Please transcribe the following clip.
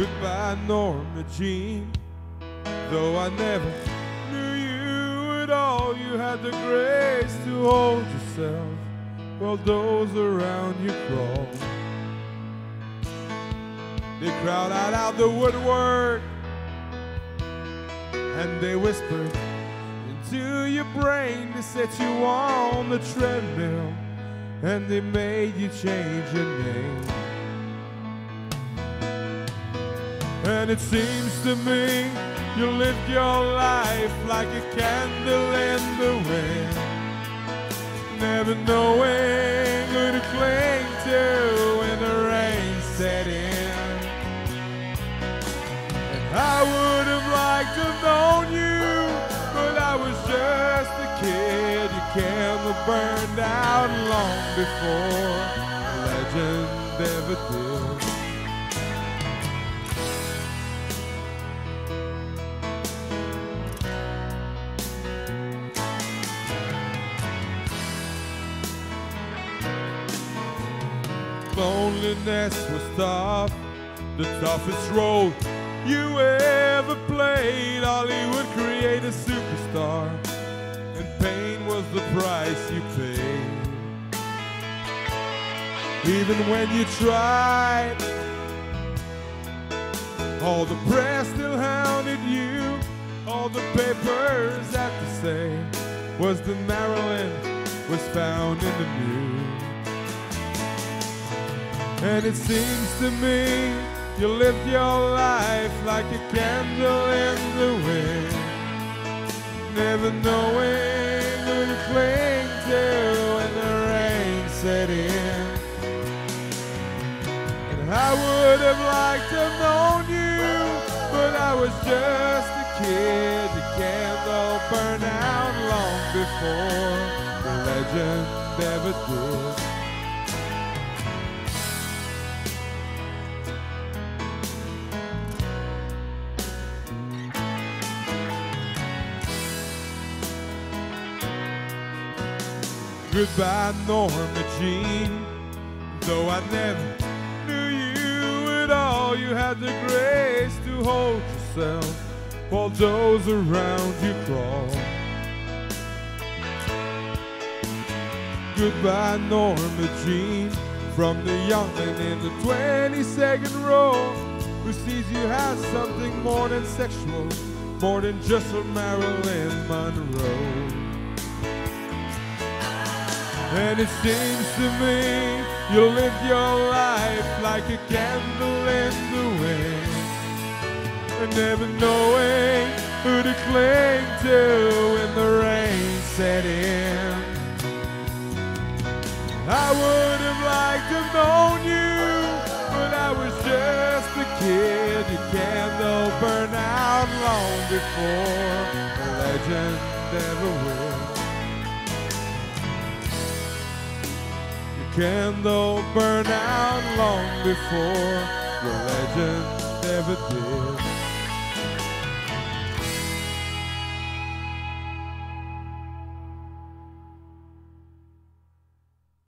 Goodbye, Norma Jean. Though I never knew you at all, you had the grace to hold yourself while those around you crawl. They crowd out out the woodwork and they whispered into your brain to set you on the treadmill and they made you change your name. And it seems to me you lived your life like a candle in the wind, never knowing who to cling to when the rain set in. And I would have liked to have known you, but I was just a kid. Your candle burned out long before a legend ever did. Loneliness was tough, the toughest role you ever played. Hollywood create a superstar, and pain was the price you paid. Even when you tried, all the press still hounded you. All the papers had to say was that Marilyn was found in the news. And it seems to me you lived your life like a candle in the wind, never knowing who to cling to when the rain set in. And I would have liked to have known you, but I was just a kid. The candle burned out long before the legend ever did. Goodbye, Norma Jean. Though I never knew you at all, you had the grace to hold yourself while those around you crawl. Goodbye, Norma Jean, from the youngling in the 22nd row who sees you as something more than sexual, more than just a Marilyn Monroe. And it seems to me you lived your life like a candle in the wind, and never knowing who to cling to when the rain set in. I would have liked to have known you, but I was just a kid. Your candle burned out long before the legend ever will. Candle burn out long before the legend ever did.